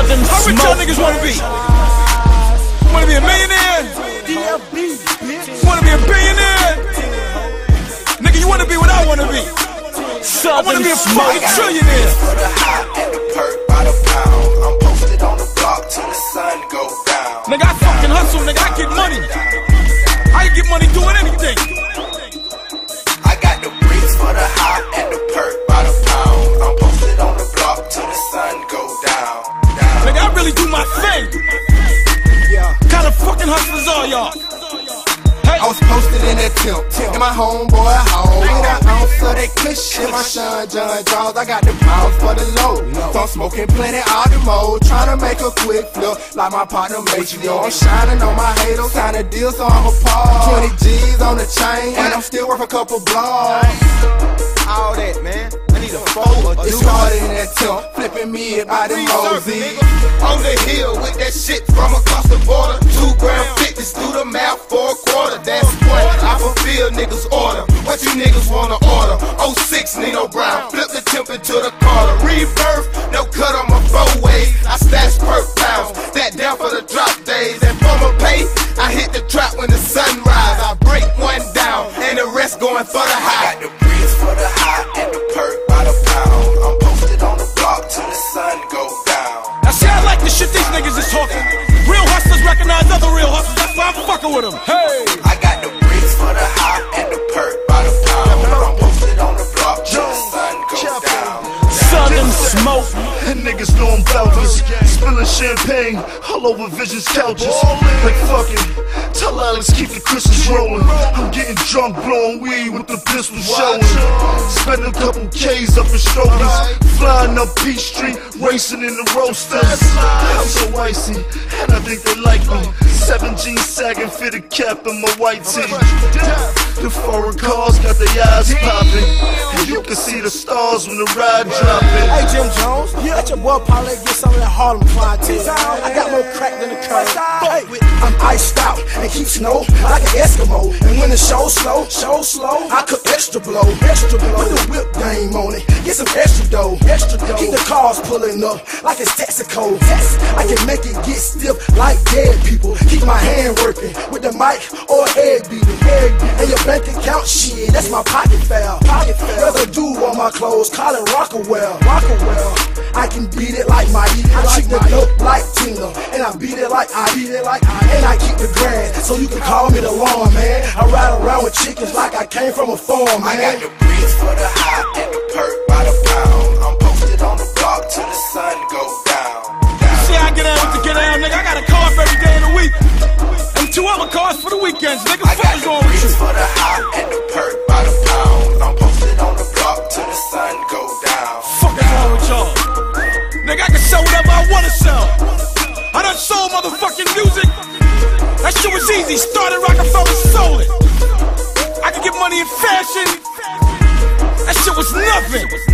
Southern How rich y'all niggas wanna be? Wanna be a millionaire? DFB, Wanna be a billionaire? Nigga, you wanna be what I wanna be? I wanna be a fucking trillionaire. For the high and the purp by the pound. I'm posted on the block till the sun go down. Nigga, I fucking hustle, nigga, I get money. I get money doing anything. I was posted in that temp, and my homeboy home. Ain't an ounce of that cushion. My Sean John Jaws, I got the pounds for the low. So I'm smoking plenty out the mode, trying to make a quick flip like my partner you. I'm shining on my haters, sign a deal so I'm a par. 20 G's on the chain, and I'm still worth a couple blogs. All that, man. I need a phone. It's harder in that temp, flipping me by the mosey. On the Flip the temp into the Carter. Rebirth, no cut on my four ways. I stash per pounds. That down for the drop days. And for my pay, I hit the trap when the sun rise. I break one down and the rest going for the I high. got the bricks for the high and the purp by the pound. I'm posted on the block till the sun go down. now see, I like the shit these niggas is talking. Real hustlers recognize other real hustlers. That's why I'm fucking with them. Hey, like a Bout this. Spilling champagne all over Vision's couches. Like fucking, tell Alex keep the crystals rolling. I'm getting drunk, blowing weed with the pistol showing. Spend a couple K's up in strokers. Flying up Peachtree, racing in the roasters. I'm so icy, and I think they like me. Seven jeans sagging, fitted cap in my white tee. The foreign cars got their eyes popping. And you can see the stars when the ride dropping. Hey Jim Jones, let your boy Parlay get some of that Harlem clientele. I got more crack than a curve. I'm iced out and keep snow like an Eskimo. And when the show slow, show slow, I could extra blow, extra blow. Put the whip game on it, get some extra dough, extra dough. Keep the cars pulling up like it's Texaco. Tex, I can make it get stiff like dead people. Keep my hand working with the mic or head beater. Head. And your bank account, shit, that's my pocket foul. Pocket foul. Residue on my clothes, call it Rockawell. Rockawell. I can beat it like my I treat the dope like Tina, and I beat it like I beat it like I, and I keep the grand, so you can call me the lawn man. I ride around with chickens like I came from a farm, I got man. the bricks for the high and the purp by the pound. I'm posted on the block till the sun go down. down. see, I get down with the get down, nigga. I got a car every day of the week. And two other cars for the weekends, nigga. I Fuck got is the wrong with bricks you? for the high and the purp sell. I done sold motherfucking music. That shit was easy. Started Rockefeller, sold it. I could get money in fashion. That shit was nothing.